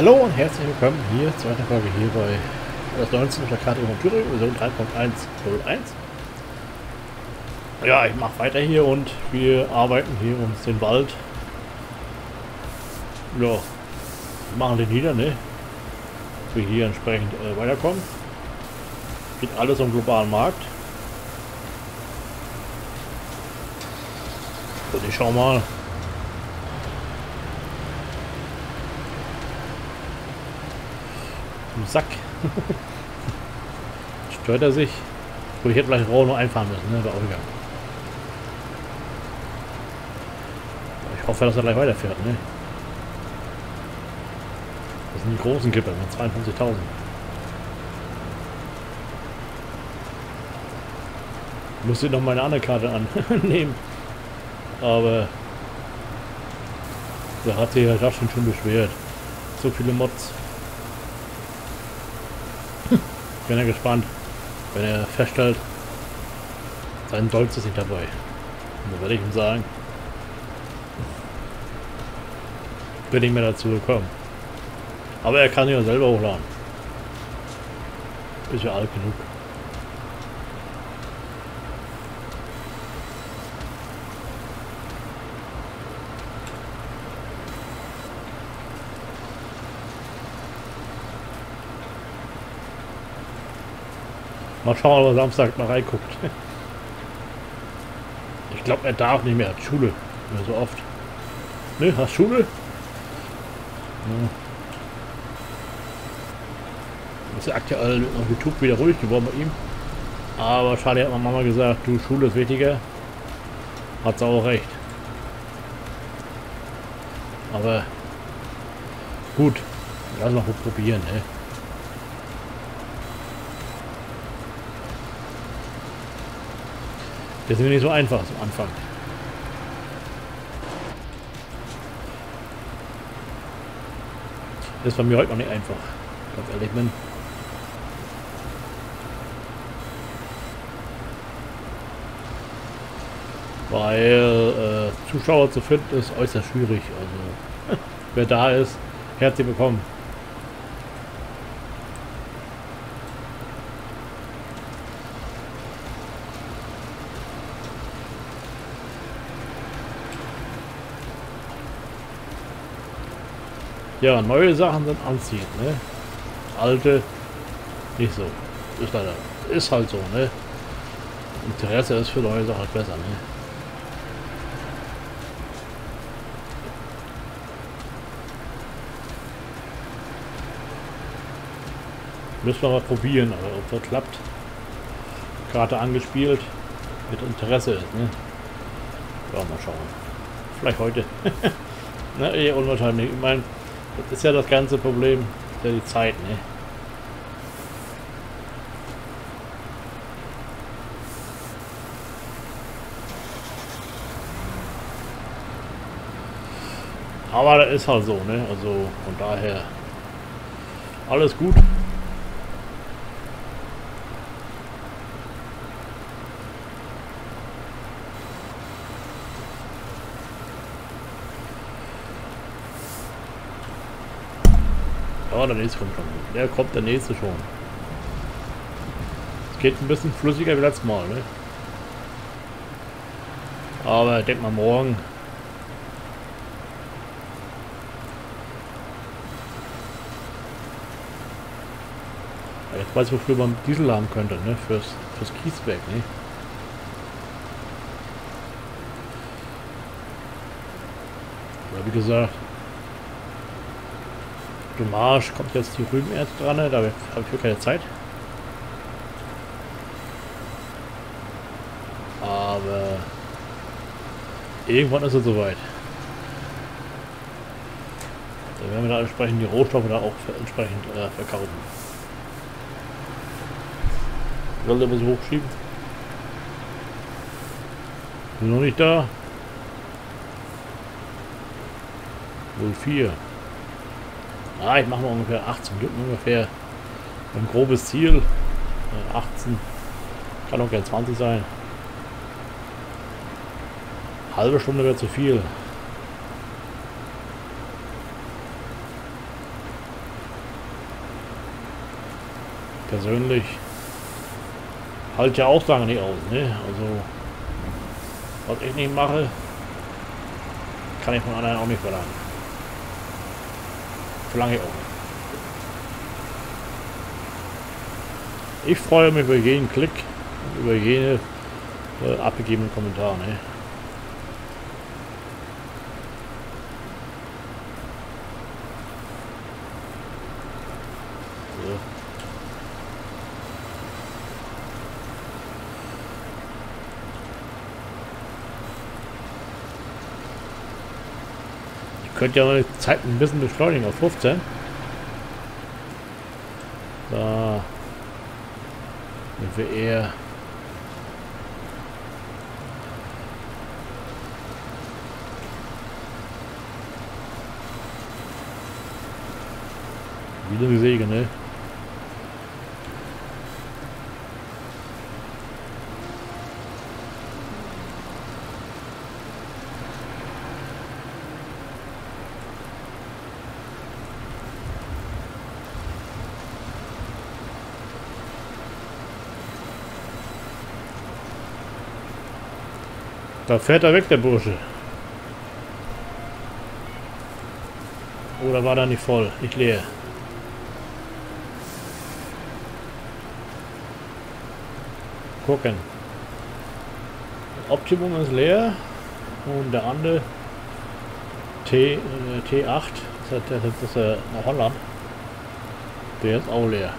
Hallo und herzlich willkommen hier, zweite Folge hier bei das 19 der Karte von Thüringen, Version 3.101. Ja, ich mache weiter hier und wir arbeiten hier uns den Wald. Ja, machen den nieder, ne? Dass wir hier entsprechend äh, weiterkommen. Geht alles am globalen Markt. Und ich schau mal, im Sack. Stört er sich? Gut, ich hätte vielleicht Rohr nur einfahren müssen, ne? Auch egal. Ich hoffe, dass er gleich weiterfährt, ne? Das sind die großen Kippe mit 52.000. Muss ich noch meine andere Karte annehmen. Aber da hat sich ja schon schon beschwert. So viele Mods. Bin ja gespannt, wenn er feststellt, sein Dolz ist nicht dabei. Und dann werde ich ihm sagen, bin ich mehr dazu gekommen. Aber er kann ja selber hochladen. Ist ja alt genug. Mal schauen, ob er Samstag mal reinguckt. Ich glaube, er darf nicht mehr. Hat Schule. Mehr so oft. Ne, hast Schule? Ja. Ist ja aktuell auf YouTube wieder ruhig geworden bei ihm. Aber schade, hat meine Mama gesagt, du, Schule ist wichtiger. Hat sie auch recht. Aber gut, lass mal probieren, ne? Das ist mir nicht so einfach am Anfang. Das bei mir heute noch nicht einfach. Ganz ehrlich bin. Weil äh, Zuschauer zu finden ist äußerst schwierig. Also wer da ist, herzlich willkommen. Ja, neue Sachen sind anziehend, ne? Alte nicht so. Ist leider. Ist halt so, ne? Interesse ist für neue Sachen besser, ne? Müssen wir mal probieren, ob das klappt. Karte angespielt. Mit Interesse ne? Ja, mal schauen. Vielleicht heute. Na, eher unwahrscheinlich. Ich meine, das ist ja das ganze Problem, ja die Zeit, ne? Aber das ist halt so, ne? Also von daher alles gut. Ja, der nächste kommt schon. Der kommt der nächste schon. Es geht ein bisschen flüssiger wie letztes Mal, ne? Aber ich denke mal morgen. jetzt weiß ich, wofür man Diesel haben könnte, ne? Fürs, fürs Kiesberg, ne? Aber wie gesagt, Dommage kommt jetzt die Rübenerz dran, ne? da habe ich für keine Zeit. Aber irgendwann ist es soweit. Dann werden wir da entsprechend die Rohstoffe da auch entsprechend äh, verkaufen. Soll der was hochschieben? Sind noch nicht da? 04. Ah, ich mache mal ungefähr 18 Minuten ungefähr. Ein grobes Ziel. Äh, 18. Kann auch gerne 20 sein. Halbe Stunde wäre zu viel. Persönlich halt ja auch lange nicht aus, ne? Also was ich nicht mache, kann ich von anderen auch nicht verlangen. Auch nicht. Ich freue mich über jeden Klick, über jede äh, abgegebene Kommentar, ne? Könnte ja die Zeit ein bisschen beschleunigen auf 15. Da sind wir eher wieder die Säge, ne? Da fährt er weg, der Bursche. Oder war da nicht voll? Nicht leer. Gucken. Das Optimum ist leer. Und der andere T, äh, T8, das ist, das ist äh, nach Holland. Der ist auch leer.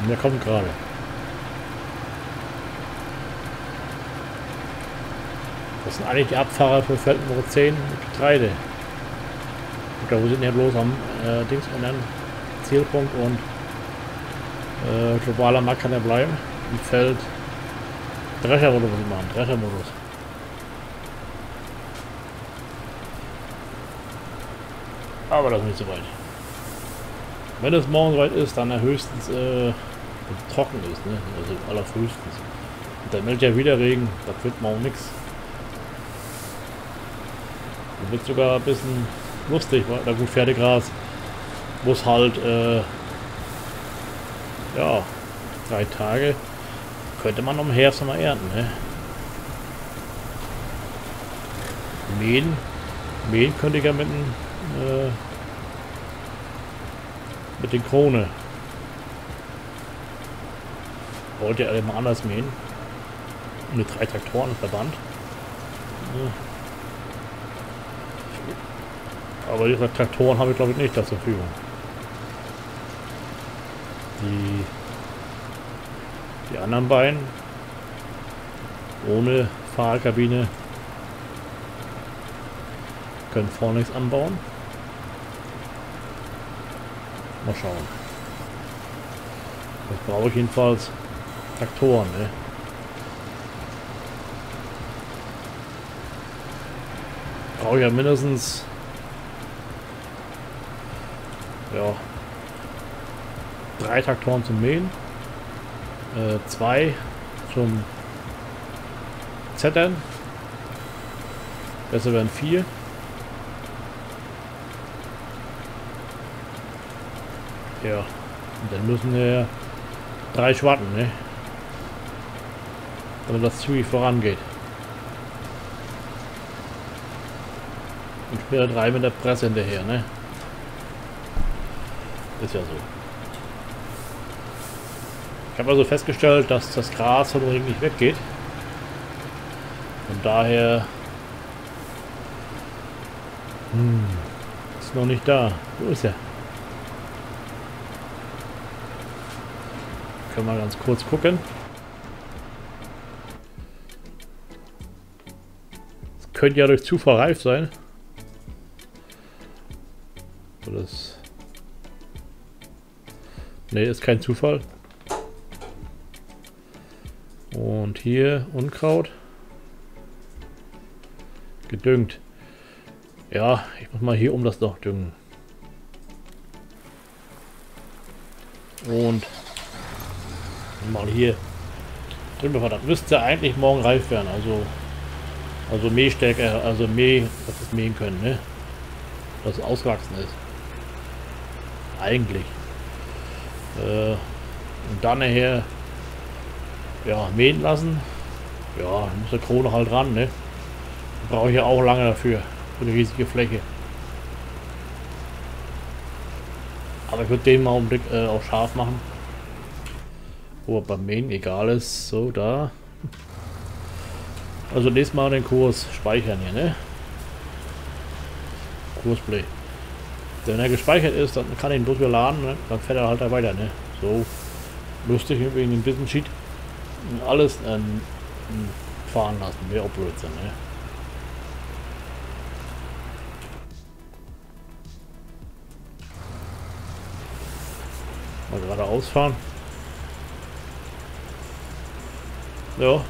Und der kommt gerade. Das sind eigentlich die Abfahrer für Feld Nummer 10 mit Getreide. Und da sind ja bloß am äh, Dings und dann Zielpunkt und äh, globaler Markt kann er bleiben. Im Feld Dreschermodus muss ich machen, Dreschermodus. Aber das ist nicht so weit. Wenn es morgen weit ist, dann höchstens äh, trocken ist, ne? Also allerfrühestens. Und dann meldet ja wieder Regen, das wird morgen nichts. Wird sogar ein bisschen lustig, weil da gut Pferdegras muss halt, äh, ja, drei Tage könnte man um Herbst mal ernten, ne? Mähen, mähen könnte ich ja mit dem, äh, mit den Krone. Wollte ja alle mal anders mähen. Mit drei Traktoren Verband. Ja. Aber diese Traktoren habe ich glaube ich nicht zur Verfügung. Die, die anderen beiden ohne Fahrkabine können vorne nichts anbauen. Mal schauen. Das brauche ich jedenfalls Traktoren, ne? Brauche ich ja mindestens ja, drei Traktoren zum Mähen, äh, zwei zum Zettern, besser wären vier. Ja, und dann müssen wir drei Schwatten, ne? Damit das zügig vorangeht. Und später drei mit der Presse hinterher, ne? Ist ja so. Ich habe also festgestellt, dass das Gras vom Ring nicht weggeht. Und daher... Hm, ist noch nicht da. Wo ist er? Können wir ganz kurz gucken. Das könnte ja durch Zufall reif sein. Das Ne, ist kein Zufall. Und hier Unkraut. Gedüngt. Ja, ich muss mal hier um das noch düngen. Und mal hier Das müsste eigentlich morgen reif werden. Also also Mähstärke, also Mäh, dass es mähen können, ne? Dass es ausgewachsen ist. Eigentlich. Äh, und dann nachher ja, mähen lassen. Ja, muss der Krone halt ran, ne? Brauche ich ja auch lange dafür. Für eine riesige Fläche. Aber ich würde den mal Blick äh, auch scharf machen. Wo er beim Mähen egal ist. So, da. Also nächstes Mal den Kurs speichern hier, ne? Kursplay. Wenn er gespeichert ist, dann kann ich ihn bloß wieder laden, ne? dann fährt er halt da weiter, ne? So lustig wegen dem Business Sheet alles ähm, fahren lassen, wäre auch Blödsinn, ne? Mal gerade ausfahren. Ja.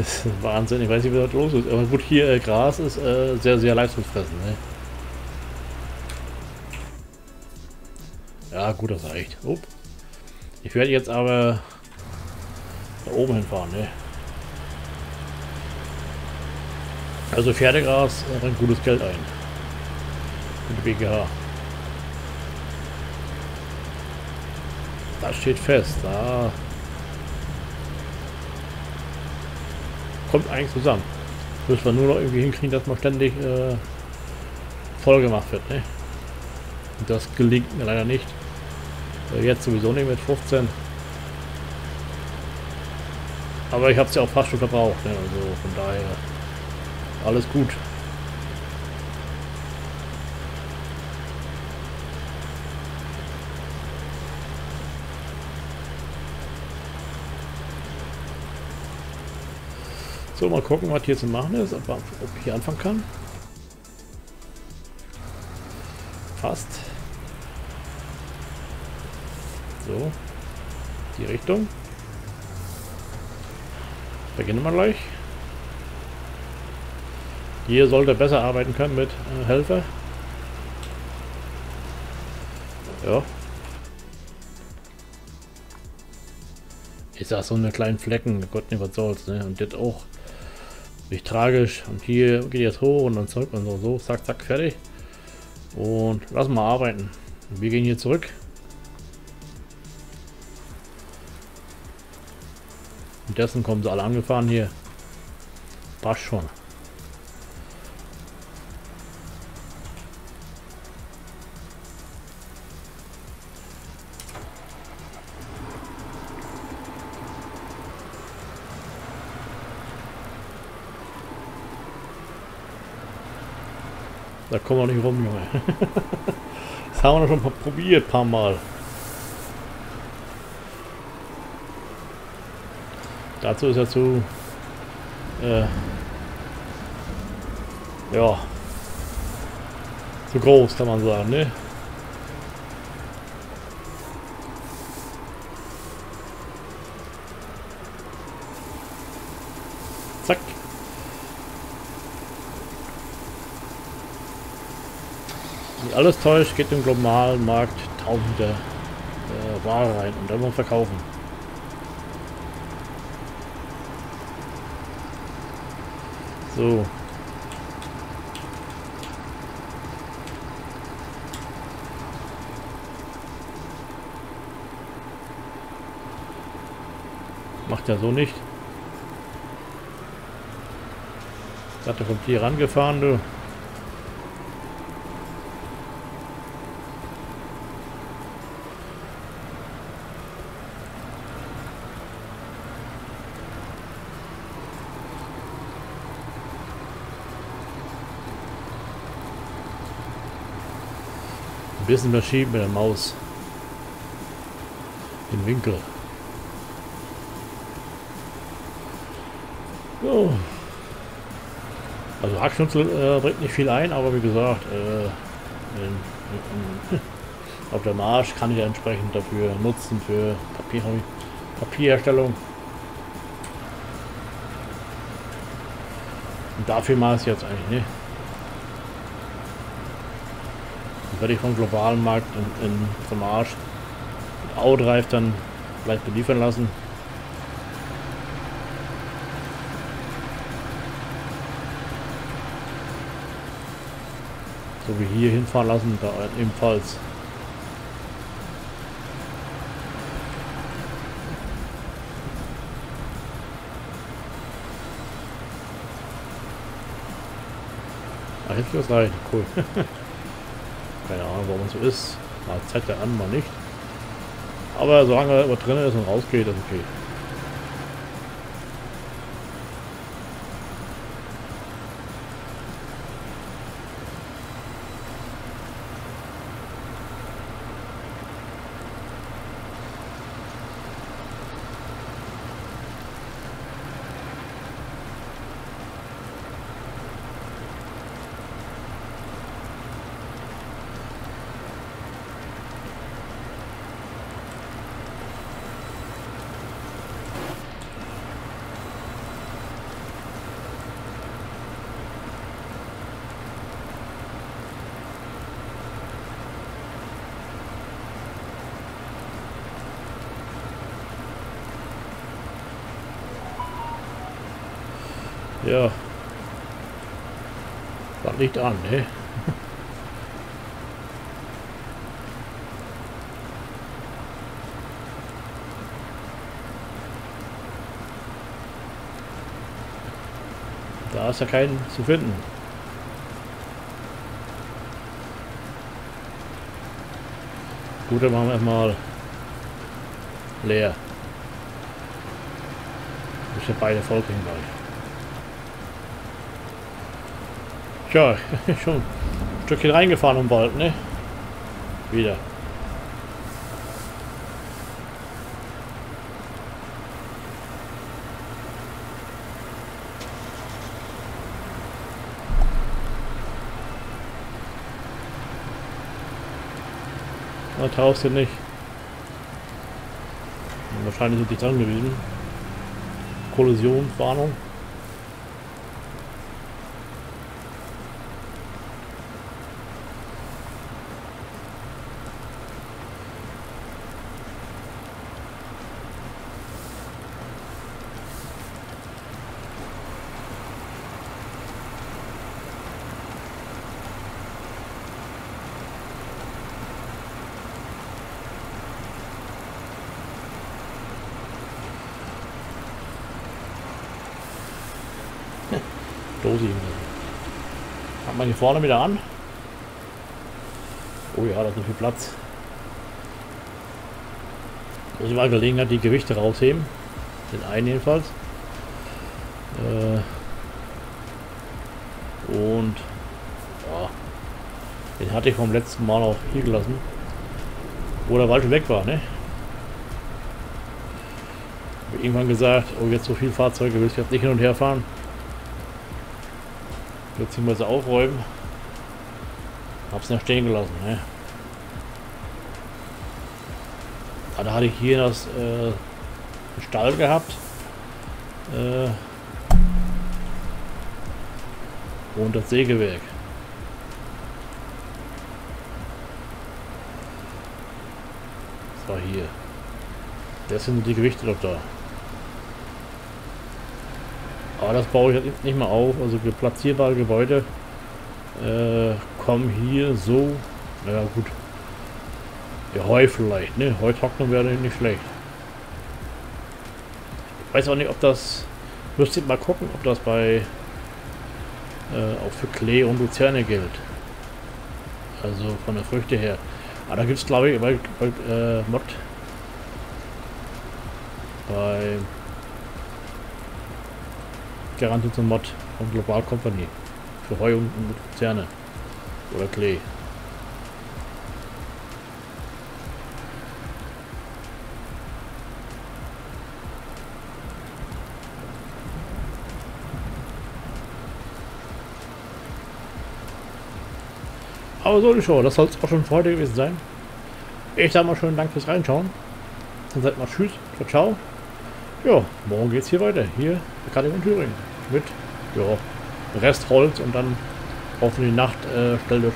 Das ist Wahnsinn. Ich weiß nicht, was los ist. Aber gut, hier äh, Gras ist äh, sehr, sehr leistungsfressend. Ne? Ja, gut, das reicht. Upp. Ich werde jetzt aber da oben hinfahren. Ne? Also Pferdegras bringt gutes Geld ein. Die BGH. Das steht fest. Da kommt eigentlich zusammen. Müssen wir nur noch irgendwie hinkriegen, dass man ständig äh, voll gemacht wird. Ne? Das gelingt mir leider nicht. Äh, jetzt sowieso nicht mit 15. Aber ich habe es ja auch fast schon verbraucht. Ne? Also von daher alles gut. So, mal gucken, was hier zu machen ist, ob, ob ich hier anfangen kann. Fast. So. Die Richtung. Beginnen wir gleich. Hier sollte besser arbeiten können mit äh, Helfer. Ja. Ich sag so eine kleinen Flecken, Gott nicht was soll's, ne? Und das auch nicht tragisch. Und hier geht jetzt hoch und dann zurück und so, so, zack, zack, fertig. Und lassen wir arbeiten. Wir gehen hier zurück. Und dessen kommen sie alle angefahren hier. Passt schon. Da kommen wir nicht rum, Junge. das haben wir schon probiert, paar Mal. Dazu ist er zu... Äh, ja. Zu groß, kann man sagen, ne? Zack. Nicht alles täuscht, geht im globalen Markt tausende äh, Ware rein und dann verkaufen. So. Macht ja so nicht. Hat er kommt hier rangefahren, du. Bisschen verschieben mit der Maus. Den Winkel. So. Also Hackschnitzel äh, bringt nicht viel ein, aber wie gesagt, äh, in, in, auf der Marsch kann ich ja entsprechend dafür nutzen für Papier, Papierherstellung. Und dafür mache ich es jetzt eigentlich nicht. Werde ich vom globalen Markt in, in, zum Arsch mit Outdrive dann gleich beliefern lassen. So wie hier hinfahren lassen, da ebenfalls. Ah, wird rein. Cool. Keine Ahnung, warum es so ist. Mal zeigt er an, mal nicht. Aber solange er drin ist und rausgeht, ist okay. Ja. Das liegt an, ne? Da ist ja keinen zu finden. Gut, dann machen wir erstmal leer. Bis wir beide voll kriegen gleich. Tja, schon ein Stückchen reingefahren im Wald, ne? Wieder. Da traust du nicht. Wahrscheinlich sind die dran gewesen. Kollision, Warnung. Dosi. Hat man hier vorne wieder an? Oh ja, da ist noch viel Platz. Muss mal Gelegenheit die Gewichte rausheben. Den einen jedenfalls. Äh und ja, den hatte ich vom letzten Mal auch hier gelassen. Wo der Wald weg war, ne? Irgendwann gesagt, oh jetzt so viele Fahrzeuge will ich jetzt nicht hin und her fahren beziehungsweise aufräumen. Hab's noch stehen gelassen. Ne? Ah, da hatte ich hier das äh, Stall gehabt. Äh, und das Sägewerk. Das war hier. Das sind die Gewichte doch da. Aber das baue ich jetzt nicht mehr auf. Also platzierbare Gebäude äh, kommen hier so. Naja gut. Ja, Heu vielleicht, ne? Heutrocknung wäre nicht schlecht. Ich weiß auch nicht, ob das. Müsste mal gucken, ob das bei äh, auch für Klee und Luzerne gilt. Also von der Früchte her. Aber da gibt es glaube ich bei, bei äh, Mod bei so ein Mod von Global Company. Für Heu und Zerne. Oder Klee. Aber so die Show, das soll es auch schon für heute gewesen sein. Ich sage mal schönen Dank fürs Reinschauen. Dann seid mal tschüss, ciao, ciao. Ja, morgen geht's hier weiter. Hier, gerade in Thüringen mit ja, Rest Holz und dann hoffentlich Nacht äh, schnell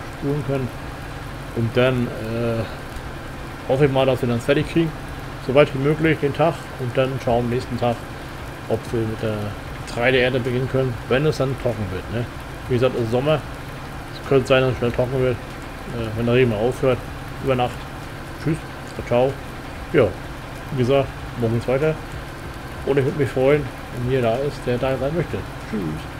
können. Und dann äh, hoffe ich mal, dass wir dann fertig kriegen. Soweit wie möglich den Tag und dann schauen am nächsten Tag, ob wir mit der Getreideerde beginnen können, wenn es dann trocken wird. Ne? Wie gesagt, es ist Sommer, es Könnte sein, dass es schnell trocken wird, äh, wenn der Regen mal aufhört. Über Nacht. Tschüss. Ciao. Ja, wie gesagt, morgen weiter. Und ich würde mich freuen, wenn jeder ist, der da sein möchte. Tschüss.